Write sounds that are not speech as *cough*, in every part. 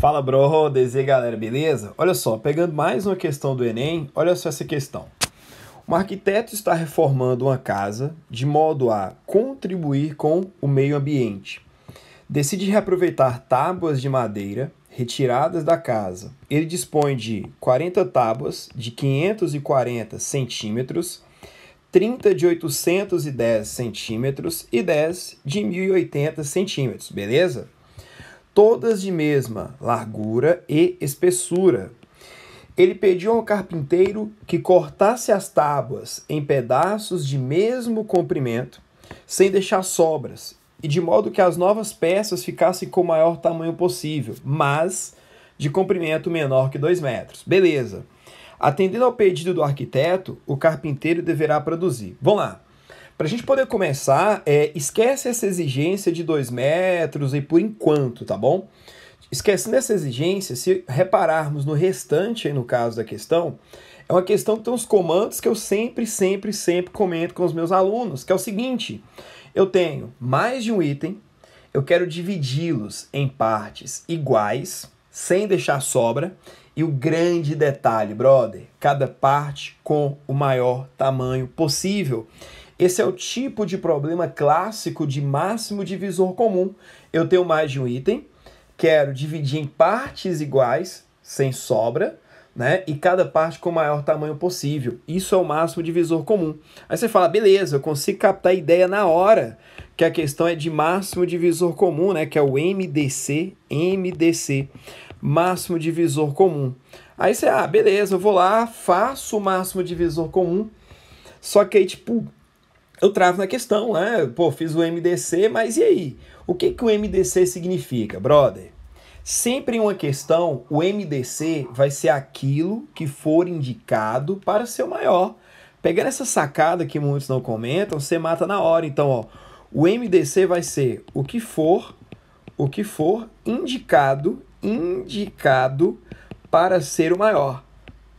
Fala, brothers e galera, beleza? Olha só, pegando mais uma questão do Enem, olha só essa questão. Um arquiteto está reformando uma casa de modo a contribuir com o meio ambiente. Decide reaproveitar tábuas de madeira retiradas da casa. Ele dispõe de 40 tábuas de 540 centímetros, 30 de 810 centímetros e 10 de 1080 centímetros, beleza? Todas de mesma largura e espessura. Ele pediu ao carpinteiro que cortasse as tábuas em pedaços de mesmo comprimento, sem deixar sobras, e de modo que as novas peças ficassem com o maior tamanho possível, mas de comprimento menor que 2 metros. Beleza. Atendendo ao pedido do arquiteto, o carpinteiro deverá produzir. Vamos lá. Para a gente poder começar, é, esquece essa exigência de 2 metros e por enquanto, tá bom? Esquecendo essa exigência, se repararmos no restante, aí no caso da questão, é uma questão que tem uns comandos que eu sempre, sempre, sempre comento com os meus alunos, que é o seguinte: eu tenho mais de um item, eu quero dividi-los em partes iguais, sem deixar sobra, e o grande detalhe, brother, cada parte com o maior tamanho possível. Esse é o tipo de problema clássico de máximo divisor comum. Eu tenho mais de um item, quero dividir em partes iguais, sem sobra, né? E cada parte com o maior tamanho possível. Isso é o máximo divisor comum. Aí você fala, beleza, eu consigo captar a ideia na hora que a questão é de máximo divisor comum, né? Que é o MDC, MDC, máximo divisor comum. Aí você, ah, beleza, eu vou lá, faço o máximo divisor comum. Só que aí, tipo, eu travo na questão, né? Pô, fiz o MDC, mas e aí? O que, que o MDC significa, brother? Sempre em uma questão, o MDC vai ser aquilo que for indicado para ser o maior. Pegando essa sacada que muitos não comentam, você mata na hora. Então, ó, o MDC vai ser o que for, o que for indicado, indicado para ser o maior,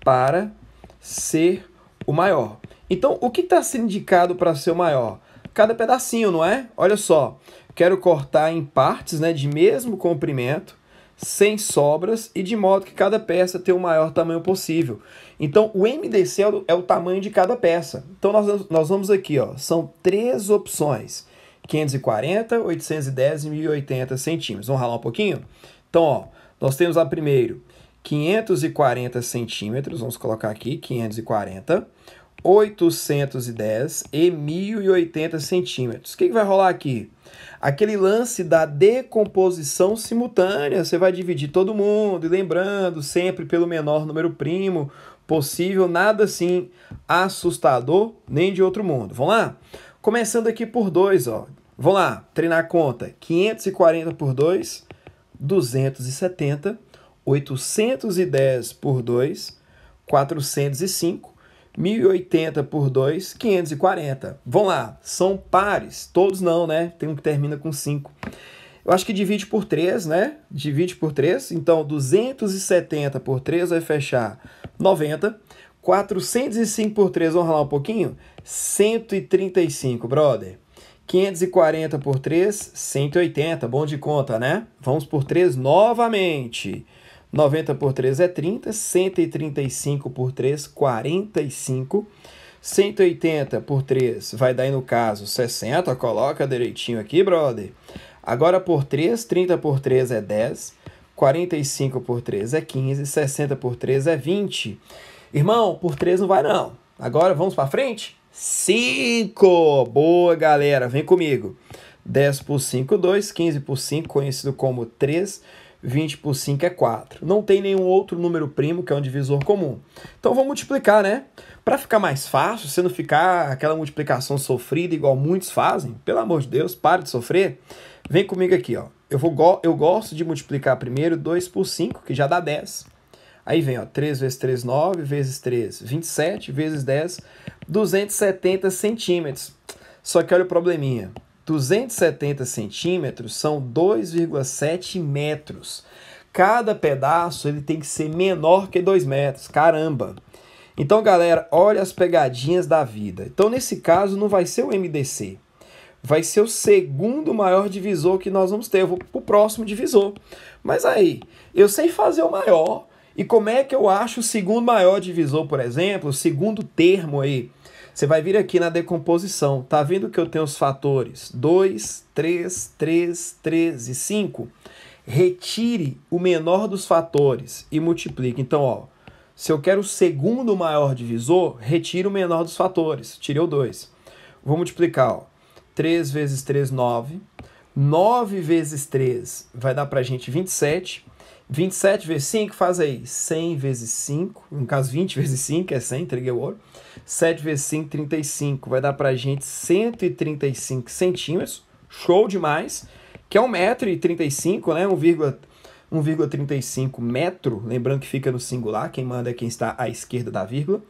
para ser o maior. Então, o que está sendo indicado para ser o maior? Cada pedacinho, não é? Olha só, quero cortar em partes né, de mesmo comprimento, sem sobras e de modo que cada peça tenha o maior tamanho possível. Então, o MDC é o, é o tamanho de cada peça. Então, nós, nós vamos aqui, ó, são três opções. 540, 810 e 1080 centímetros. Vamos ralar um pouquinho? Então, ó, nós temos a primeiro 540 centímetros, vamos colocar aqui 540. 810 e 1080 centímetros. O que, que vai rolar aqui? Aquele lance da decomposição simultânea. Você vai dividir todo mundo, e lembrando sempre pelo menor número primo possível, nada assim assustador nem de outro mundo. Vamos lá? Começando aqui por 2, ó. Vamos lá, treinar a conta. 540 por 2, 270. 810 por 2, 405. 1080 por 2, 540. Vamos lá, são pares. Todos não, né? Tem um que termina com 5. Eu acho que divide por 3, né? Divide por 3. Então, 270 por 3 vai fechar 90. 405 por 3, vamos ralar um pouquinho? 135, brother. 540 por 3, 180. Bom de conta, né? Vamos por 3 novamente. 90 por 3 é 30, 135 por 3, 45. 180 por 3 vai dar aí no caso 60, coloca direitinho aqui, brother. Agora por 3, 30 por 3 é 10, 45 por 3 é 15, 60 por 3 é 20. Irmão, por 3 não vai não. Agora vamos para frente? 5! Boa, galera, vem comigo. 10 por 5, 2, 15 por 5, conhecido como 3, 20 por 5 é 4. Não tem nenhum outro número primo que é um divisor comum. Então vamos multiplicar, né? Para ficar mais fácil, você não ficar aquela multiplicação sofrida igual muitos fazem, pelo amor de Deus, pare de sofrer. Vem comigo aqui, ó. Eu, vou, eu gosto de multiplicar primeiro 2 por 5, que já dá 10. Aí vem, ó, 3 vezes 3, 9, vezes 3, 27, vezes 10, 270 centímetros. Só que olha o probleminha. 270 centímetros são 2,7 metros. Cada pedaço ele tem que ser menor que 2 metros. Caramba! Então, galera, olha as pegadinhas da vida. Então, nesse caso, não vai ser o MDC. vai ser o segundo maior divisor que nós vamos ter. Eu vou para o próximo divisor. Mas aí, eu sei fazer o maior. E como é que eu acho o segundo maior divisor, por exemplo, o segundo termo aí? Você vai vir aqui na decomposição. Tá vendo que eu tenho os fatores 2, 3, 3, 3 e 5? Retire o menor dos fatores e multiplique. Então, ó, se eu quero o segundo maior divisor, retire o menor dos fatores. Tirei o 2. Vou multiplicar, ó. 3 vezes 3, 9. 9 vezes 3 vai dar pra gente 27. 27 vezes 5 faz aí 100 vezes 5, no caso 20 vezes 5 é 100, entreguei o ouro. 7 vezes 5, 35, vai dar pra gente 135 centímetros, show demais, que é 1,35m, né, 1,35 metro, lembrando que fica no singular, quem manda é quem está à esquerda da vírgula,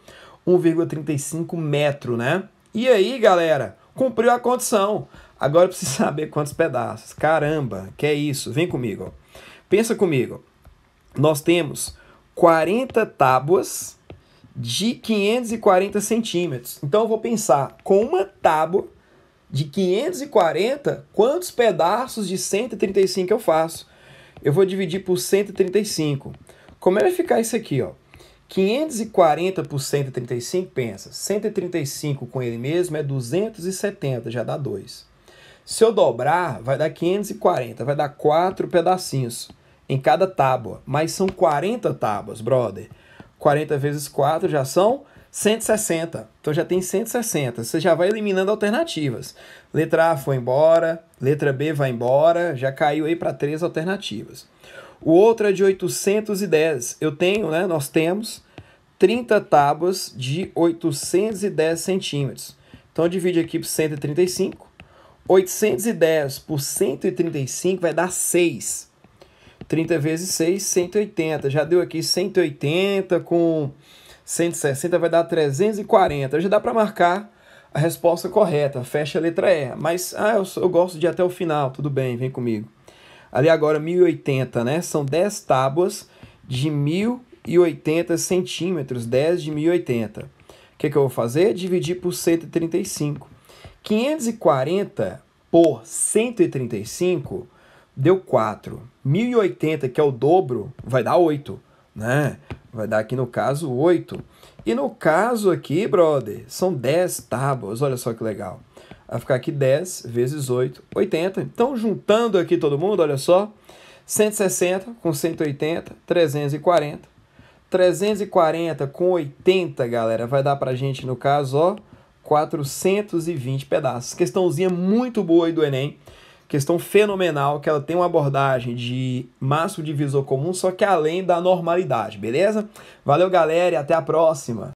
1,35 metro, né? E aí, galera, cumpriu a condição. Agora precisa *laughs* saber quantos pedaços. Caramba, que é isso? Vem comigo. Pensa comigo nós temos 40 tábuas de 540 centímetros. Então eu vou pensar, com uma tábua de 540, quantos pedaços de 135 eu faço? Eu vou dividir por 135. Como é que vai ficar isso aqui, ó? 540 por 135, pensa, 135 com ele mesmo é 270, já dá 2. Se eu dobrar, vai dar 540, vai dar 4 pedacinhos em cada tábua, mas são 40 tábuas, brother. 40 vezes 4 já são 160. Então já tem 160. Você já vai eliminando alternativas. Letra A foi embora, letra B vai embora, já caiu aí para três alternativas. O outro é de 810. Eu tenho, né? Nós temos 30 tábuas de 810 centímetros. Então divide aqui por 135. 810 por 135 vai dar 6. 30 vezes 6, 180. Já deu aqui 180 com 160 vai dar 340. Já dá para marcar a resposta correta. Fecha a letra E. Mas ah, eu, eu gosto de ir até o final. Tudo bem, vem comigo. Ali agora 1080, né? São 10 tábuas de 1080 centímetros. 10 de 1080. O que, que eu vou fazer? Dividir por 135. 540 por 135 deu 4. 1080, que é o dobro, vai dar 8, né? Vai dar aqui no caso 8. E no caso aqui, brother, são 10 tábuas, olha só que legal. Vai ficar aqui 10 vezes 8, 80. Então, juntando aqui todo mundo, olha só, 160 com 180, 340. 340 com 80, galera, vai dar pra gente, no caso, ó, 420 pedaços. Questãozinha muito boa aí do Enem questão fenomenal que ela tem uma abordagem de máximo divisor comum, só que além da normalidade, beleza? Valeu, galera, e até a próxima!